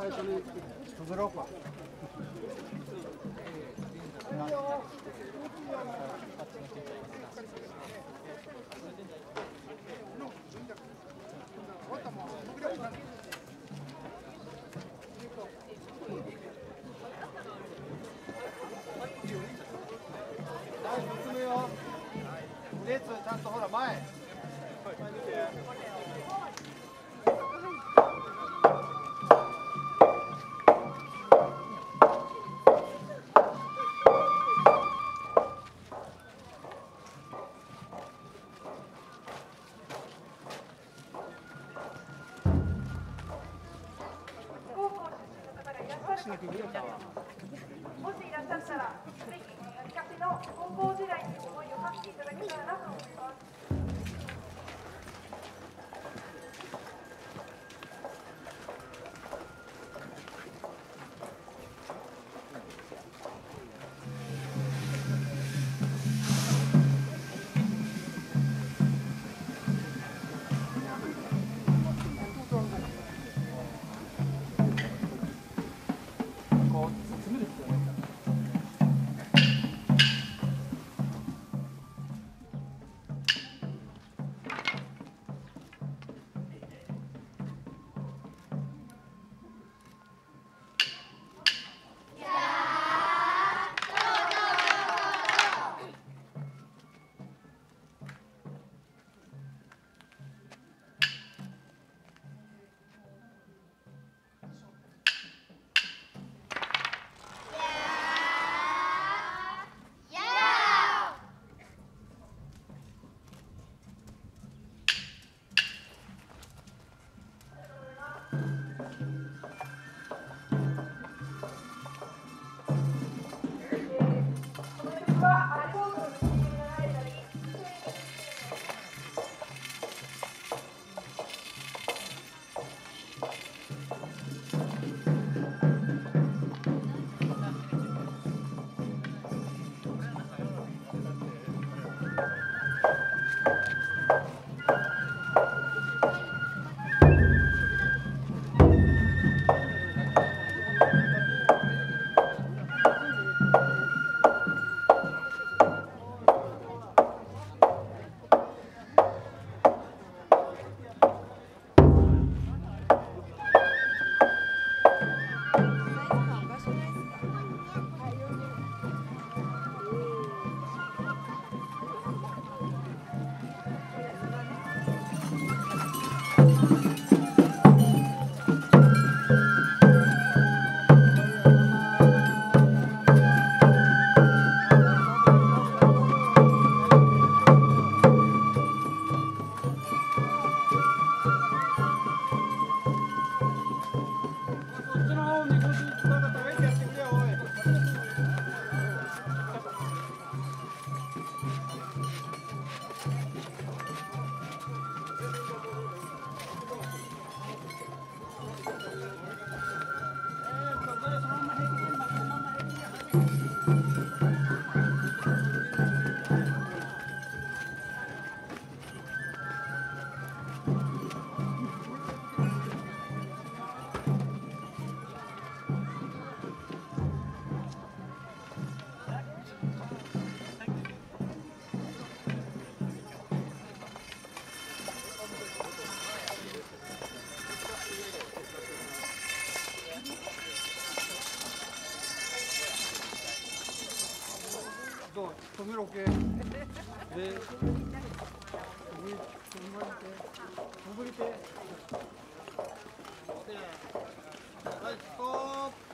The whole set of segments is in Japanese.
最初にくぐろうか。What 那就没有打了。 또 흥미롭게 네. 우리 정말 때 정부기 때 네. 아, 스톱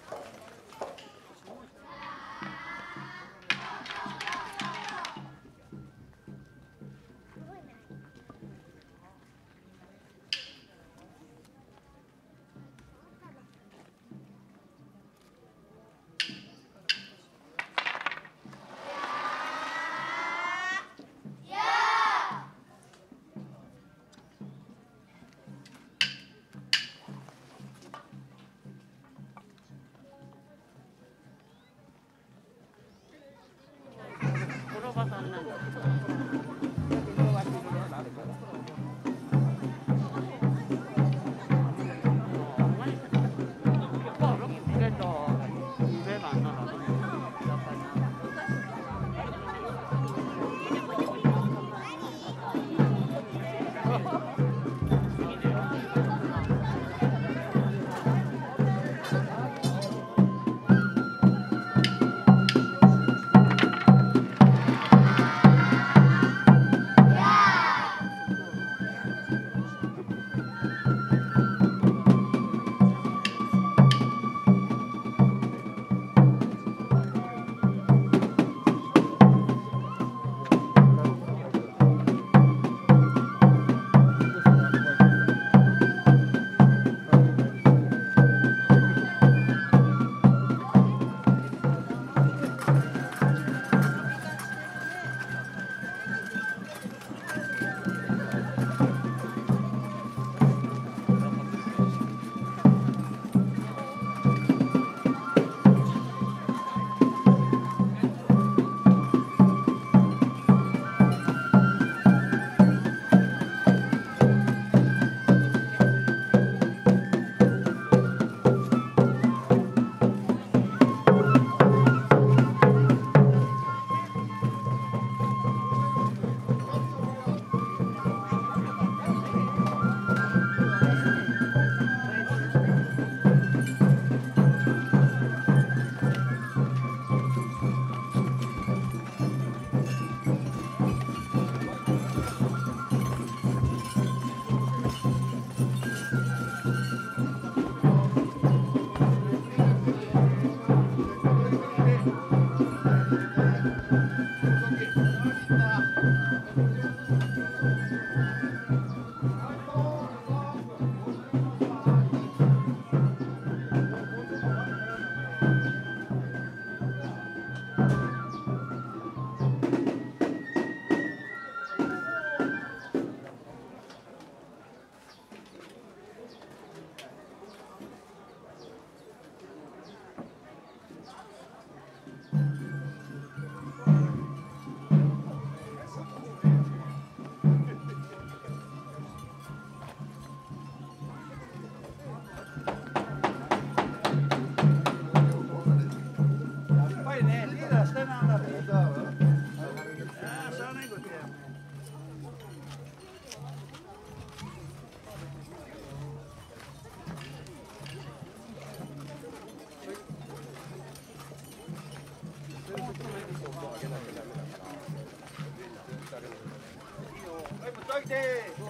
때, 둘,